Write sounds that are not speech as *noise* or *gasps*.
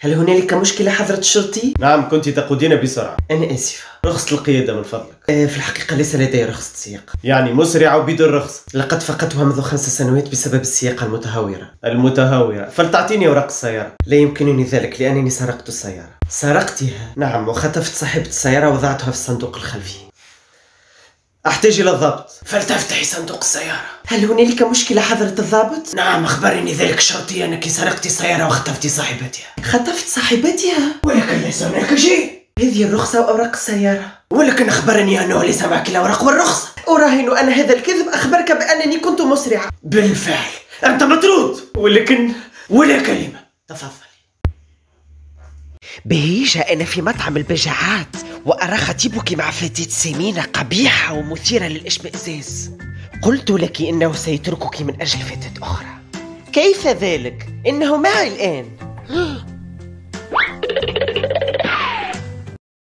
هل هنالك مشكلة حضرة الشرطي؟ نعم كنت تقودين بسرعة. أنا آسفة. رخصة القيادة من فضلك. آه، في الحقيقة ليس لدي رخصة سياقة يعني مسرعة وبدون رخصة. لقد فقدتها منذ خمس سنوات بسبب السياقة المتهورة المتهورة فلتعطيني أوراق السيارة. لا يمكنني ذلك لأنني سرقت السيارة. سرقتها؟ نعم. وخطفت صاحبة السيارة ووضعتها في الصندوق الخلفي. أحتاج إلى الضبط فلتفتحي صندوق السيارة. هل هنالك مشكلة حضرة الضابط؟ نعم أخبرني ذلك الشرطي أنك سرقت السيارة وخطفت صاحبتها خطفت صاحبتها؟ ولكن ليس هناك شيء. هذه الرخصة وأوراق السيارة. ولكن أخبرني أنه ليس معك الأوراق والرخصة أراهن أن هذا الكذب أخبرك بأنني كنت مسرعة. بالفعل أنت مطرود. ولكن ولا كلمة. تفضل بهيجة أنا في مطعم البجاعات. وأرى خطيبك مع فتاة سمينة قبيحة ومثيرة للإشمئزاز. قلت لك إنه سيتركك من أجل فتاة أخرى. كيف ذلك؟ إنه معي الآن. *gasps*